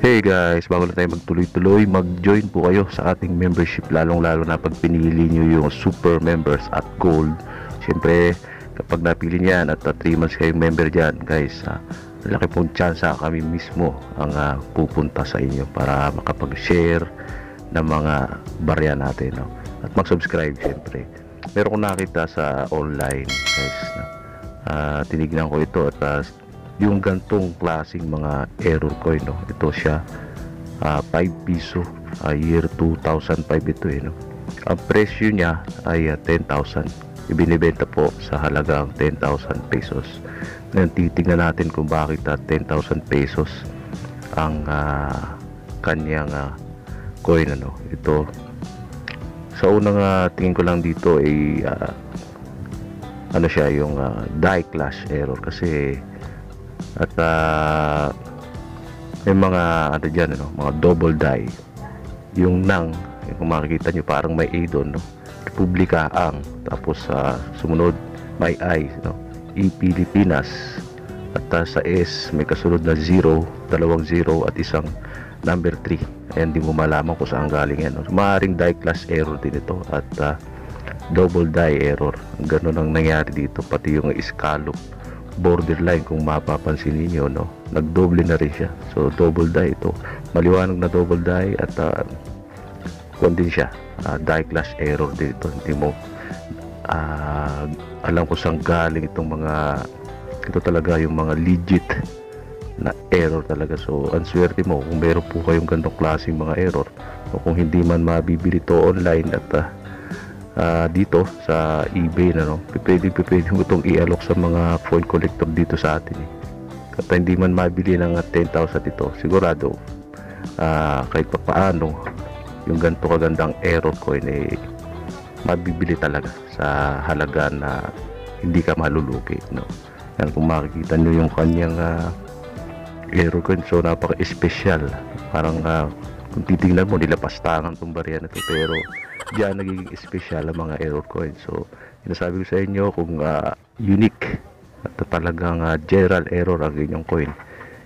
Hey guys, bago na tayo magtuloy-tuloy, mag-join po kayo sa ating membership lalong-lalo na pag pinili nyo yung super members at gold. Siyempre, kapag napili niyan at 3 months kayong member dyan, guys, ah, laki pong chance kami mismo ang ah, pupunta sa inyo para makapag-share ng mga barya natin. No? At mag-subscribe siyempre. Meron ko nakita sa online, guys, na ah, tinignan ko ito at ah, yung gantong klaseng mga error coin no? Ito siya ah, 5 piso ah, year 2005 ito eh no? Ang presyo niya ay ah, 10,000 ibinibenta po sa halagang 10,000 pesos. Ngayon titignan natin kung bakit ah, 10,000 pesos ang ah, kanyang ah, coin ano? Ito sa unang ah, tingin ko lang dito ay ah, ano siya yung ah, die clash error. Kasi at ah, may mga ano dyan ano, mga double die yung nang yung kung makikita nyo parang may A doon no? Republika ang tapos sa sumunod may I no? E Pilipinas at ah, sa S may kasunod na 0 dalawang 0 at isang number 3 ayan di mo malaman kung saan galing yan no? maaaring die class error din ito at ah, double die error ganun ang nangyari dito pati yung scallop borderline kung mapapansin niyo no? Nagdoble na rin siya. So double die ito. Maliwanag na double die at uh, kung din siya. Uh, die class error dito hindi mo uh, alam ko saan galing itong mga ito talaga yung mga legit na error talaga. So ang swerte mo kung meron po kayong ganitong klaseng mga error. O kung hindi man mabibili to online at uh, uh, dito sa eBay na no? Pwede pwede mo itong i-alok sa mga coin collector dito sa atin eh. Kata hindi man mabili ng 10,000 ito sigurado uh, kahit pa paano yung ganito kagandang error coin eh mabibili talaga sa halaga na hindi ka malulugi no? Yan kung makikita nyo yung kanyang uh, error coin so napaka special parang uh, kung titingnan mo nilapastangan tong barya na to pero diyan nagiging special ang mga error coin so sinasabi ko sa inyo kung uh, unique at talagang uh, general error ang inyong coin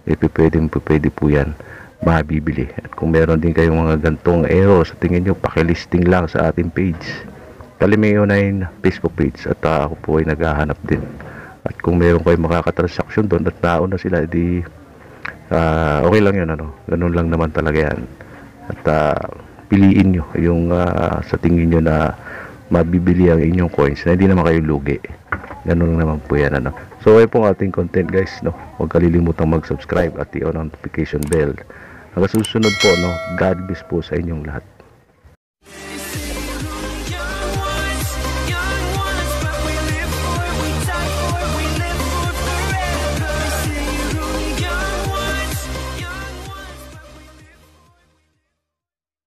eh pwede, pwede po yan mabibili. At kung meron din kayong mga gantong error sa tingin nyo pakilisting lang sa ating page. Talimeo 9 Facebook page at uh, ako po ay naghahanap din. At kung meron kayong makakatransaksyon doon at nauna sila di uh, okay lang yun ano? Ganun lang naman talaga yan. At uh, piliin nyo yung uh, sa tingin nyo na mabibili ang inyong coins na hindi naman kayo lugi. Ganun lang naman po yan ano. So ay pong ating content guys no. Huwag kalilimutang mag subscribe at i-on notification bell. Hanggang susunod po no. God bless po sa inyong lahat